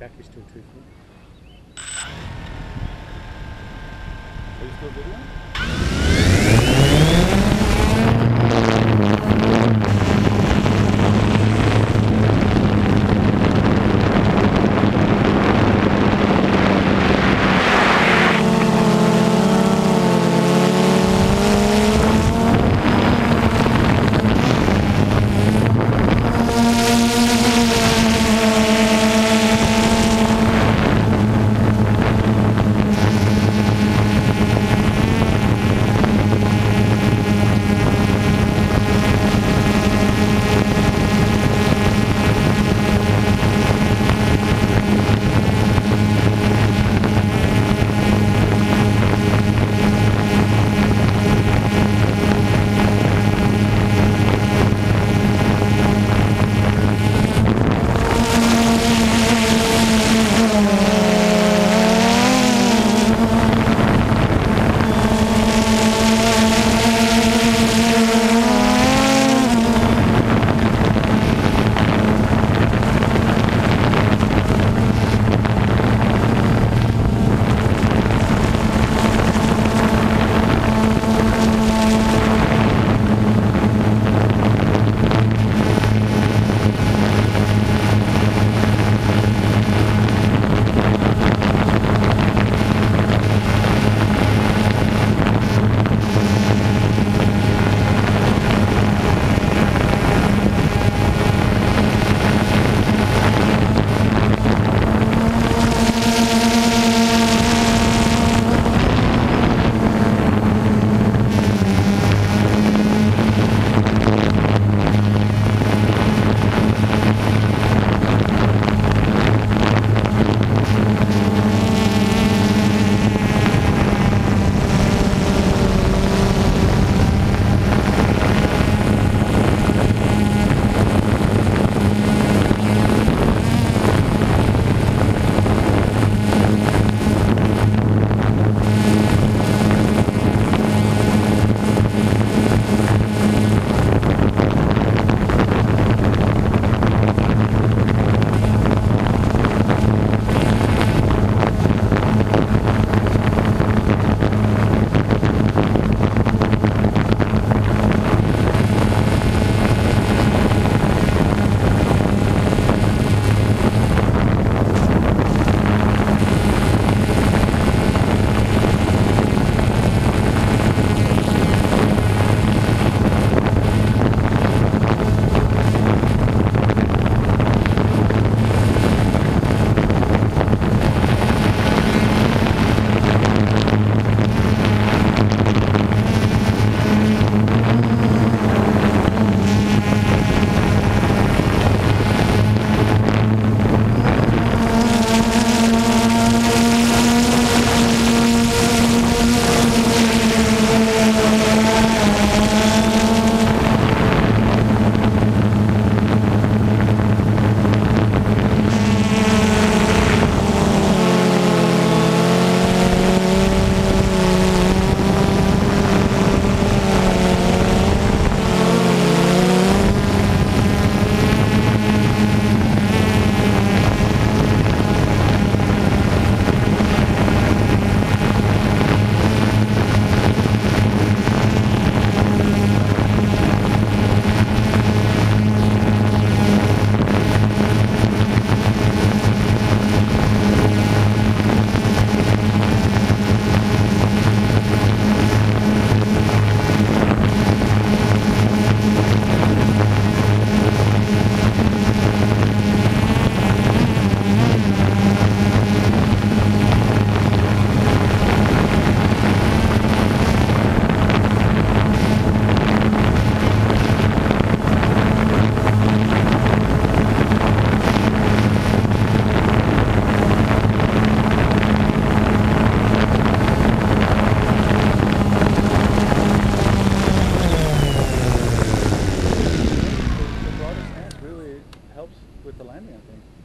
back is still two foot. Are you still videoing?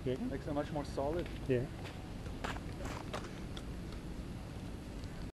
Yeah. Makes it much more solid. Yeah.